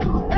Hey!